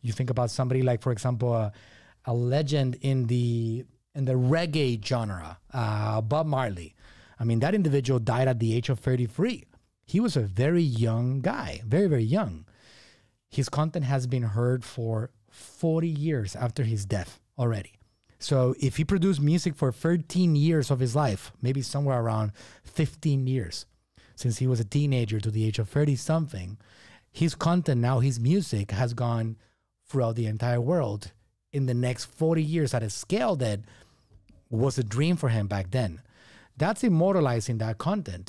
You think about somebody like, for example, a, a legend in the in the reggae genre, uh, Bob Marley. I mean, that individual died at the age of 33. He was a very young guy, very, very young. His content has been heard for 40 years after his death already. So if he produced music for 13 years of his life, maybe somewhere around 15 years, since he was a teenager to the age of 30 something, his content now, his music has gone throughout the entire world in the next 40 years at a scale that was a dream for him back then. That's immortalizing that content.